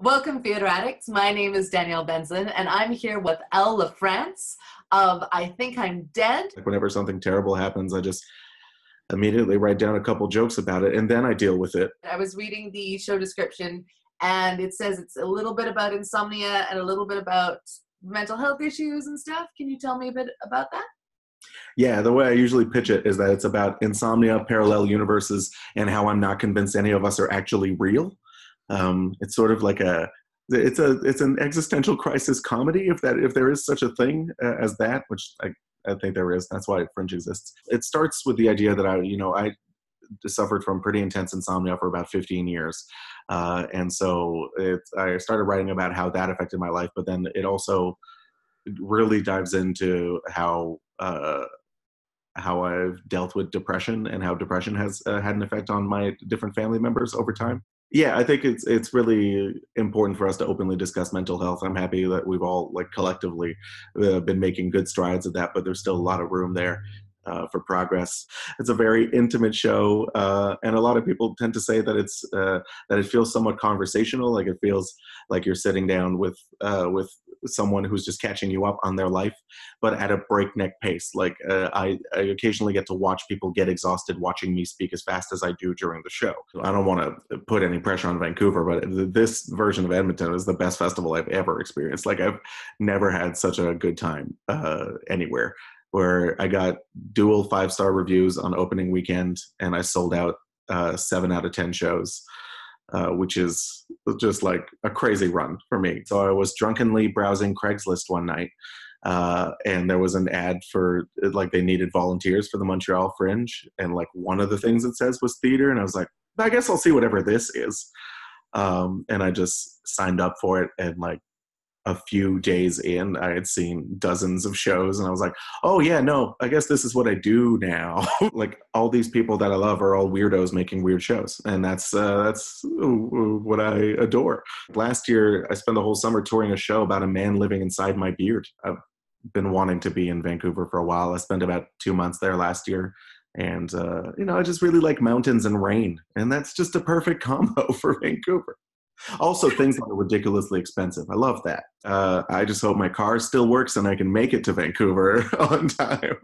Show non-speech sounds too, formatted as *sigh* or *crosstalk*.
Welcome, Theater Addicts. My name is Danielle Benson, and I'm here with Al Lafrance of I Think I'm Dead. Like whenever something terrible happens, I just immediately write down a couple jokes about it and then I deal with it. I was reading the show description, and it says it's a little bit about insomnia and a little bit about mental health issues and stuff. Can you tell me a bit about that? Yeah, the way I usually pitch it is that it's about insomnia, parallel universes, and how I'm not convinced any of us are actually real. Um, it's sort of like a it's a it's an existential crisis comedy if that if there is such a thing uh, as that, which I I think there is. That's why Fringe exists. It starts with the idea that I you know I suffered from pretty intense insomnia for about 15 years. Uh, and so it, I started writing about how that affected my life, but then it also really dives into how uh, how I've dealt with depression and how depression has uh, had an effect on my different family members over time yeah i think it's it's really important for us to openly discuss mental health. I'm happy that we've all like collectively uh, been making good strides at that but there's still a lot of room there uh, for progress. It's a very intimate show uh, and a lot of people tend to say that it's uh, that it feels somewhat conversational like it feels like you're sitting down with uh, with someone who's just catching you up on their life, but at a breakneck pace. Like uh, I, I, occasionally get to watch people get exhausted watching me speak as fast as I do during the show. I don't want to put any pressure on Vancouver, but this version of Edmonton is the best festival I've ever experienced. Like I've never had such a good time uh, anywhere. Where I got dual five star reviews on opening weekend, and I sold out uh, seven out of ten shows. Uh, which is just like a crazy run for me. So I was drunkenly browsing Craigslist one night, uh, and there was an ad for like they needed volunteers for the Montreal Fringe, and like one of the things it says was theater, and I was like, I guess I'll see whatever this is. Um, and I just signed up for it, and like a few days in, I had seen dozens of shows, and I was like, "Oh yeah, no, I guess this is what I do now." *laughs* like all these people that I love are all weirdos making weird shows, and that's uh, that's what I adore. Last year, I spent the whole summer touring a show about a man living inside my beard. I've been wanting to be in Vancouver for a while. I spent about two months there last year, and uh, you know, I just really like mountains and rain, and that's just a perfect *laughs* combo for Vancouver also things that are ridiculously expensive. I love that. Uh, i just hope my car still works and i can make it to vancouver *laughs* on time